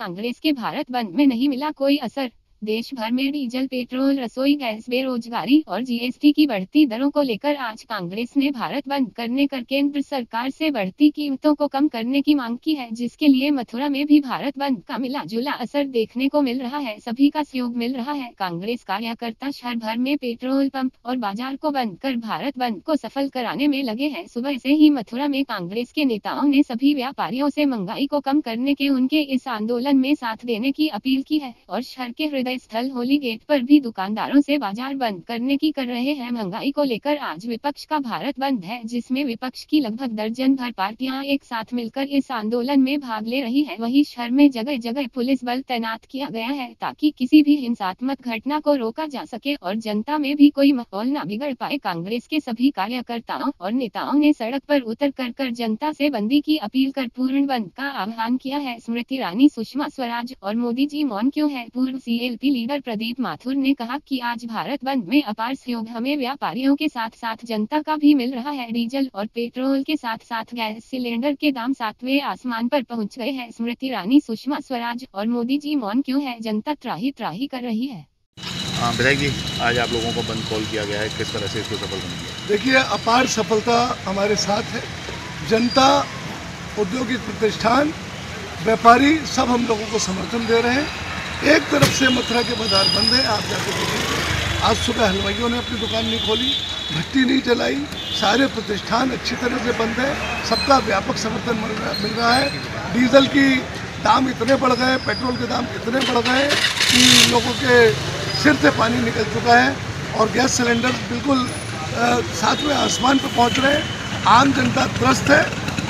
कांग्रेस के भारत बंद में नहीं मिला कोई असर। देश भर में डीजल, पेट्रोल, रसोई, गैस, बेरोजगारी और जीएसटी की बढ़ती दरों को लेकर आज कांग्रेस ने भारत बंद करने कर केंद्र सरकार से बढ़ती कीमतों को कम करने की मांग की है, जिसके लिए मथुरा में भी भारत बंद का मिला जुला असर देखने को मिल रहा है, सभी का सहयोग मिल रहा है। कांग्रेस कार्यकर्ता शहर भर में पेट्रोल पंप और बाज़ार को बंद कर भारत बंद को सफल कराने में लगे है। सुबह से ही मथुरा में कांग्रेस के नेताओं ने सभी व्यापारियों से महँगाई को कम करने के उनके इस आंदोलन में साथ देने की अपील की है और शहर के हृदय हृदय स्थल होली गेट पर भी दुकानदारों से बाज़ार बंद करने की कर रहे हैं। महँगाई को लेकर आज विपक्ष का भारत बंद है, जिसमें विपक्ष की लगभग दर्जन भर पार्टियाँ एक साथ मिलकर इस आंदोलन में भाग ले रही है। वही शहर में जगह जगह पुलिस बल तैनात किया गया है ताकि किसी भी हिंसात्मक घटना को रोका जा सके और जनता में भी कोई माहौल न बिगड़ पाए। कांग्रेस के सभी कार्यकर्ताओं और नेताओं ने सड़क पर उतर कर कर जनता से बंदी की अपील कर पूर्ण बंद का आह्वान किया है। स्मृति ईरानी, सुषमा स्वराज और मोदी जी मौन क्यों है? पूर्व सी लीडर प्रदीप माथुर ने कहा कि आज भारत बंद में अपार सहयोग हमें व्यापारियों के साथ साथ जनता का भी मिल रहा है। डीजल और पेट्रोल के साथ साथ गैस सिलेंडर के दाम सातवें आसमान पर पहुँच गए हैं। स्मृति ईरानी सुषमा स्वराज और मोदी जी मौन क्यों है? जनता त्राही त्राही कर रही है। विधायक जी आज आप लोगों को बंद कॉल किया गया है। किस तरह से इसको सफल देखिए अपार सफलता हमारे साथ है। जनता औद्योगिक प्रतिष्ठान व्यापारी सब हम लोगों को समर्थन दे रहे हैं। एक तरफ़ से मथुरा के बाज़ार बंद है, आप जाकर देखेंगे आज सुबह हलवाइयों ने अपनी दुकान नहीं खोली, भट्टी नहीं जलाई, सारे प्रतिष्ठान अच्छी तरह से बंद है, सबका व्यापक समर्थन मिल रहा मिल रहा है। डीजल की दाम इतने बढ़ गए, पेट्रोल के दाम इतने बढ़ गए कि लोगों के सिर से पानी निकल चुका है और गैस सिलेंडर बिल्कुल सातवें आसमान पर पहुँच रहे हैं। आम जनता त्रस्त है।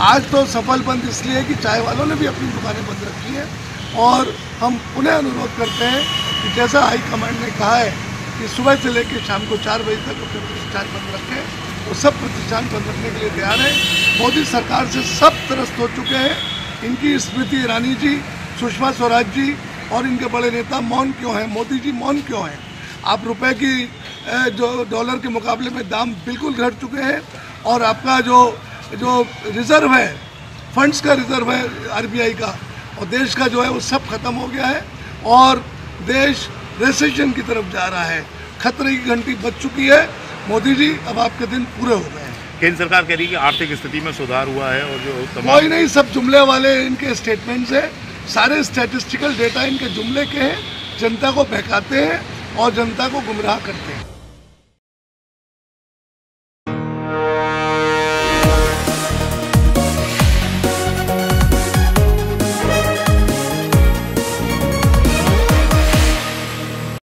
आज तो सफल बंद इसलिए कि चाय वालों ने भी अपनी दुकानें बंद रखी हैं। और हम पुनः अनुरोध करते हैं कि जैसा हाईकमांड ने कहा है कि सुबह से लेकर शाम को चार बजे तक अपने प्रतिष्ठान बंद रखें तो सब प्रतिष्ठान बंद रखने के लिए तैयार है। मोदी सरकार से सब त्रस्त हो चुके हैं। इनकी स्मृति ईरानी जी, सुषमा स्वराज जी और इनके बड़े नेता मौन क्यों हैं? मोदी जी मौन क्यों हैं? आप रुपए की जो डॉलर के मुकाबले में दाम बिल्कुल घट चुके हैं और आपका जो जो रिज़र्व है, फंड्स का रिज़र्व है आरबीआई का और देश का जो है वो सब खत्म हो गया है और देश रेसेशन की तरफ़ जा रहा है। खतरे की घंटी बच चुकी है। मोदी जी अब आपके दिन पूरे हो गए हैं। केंद्र सरकार कह रही है कि आर्थिक स्थिति में सुधार हुआ है और जो कोई नहीं सब जुमले वाले इनके स्टेटमेंट्स है। सारे स्टेटिस्टिकल डेटा इनके जुमले के हैं। जनता को बहकाते हैं और जनता को गुमराह करते हैं।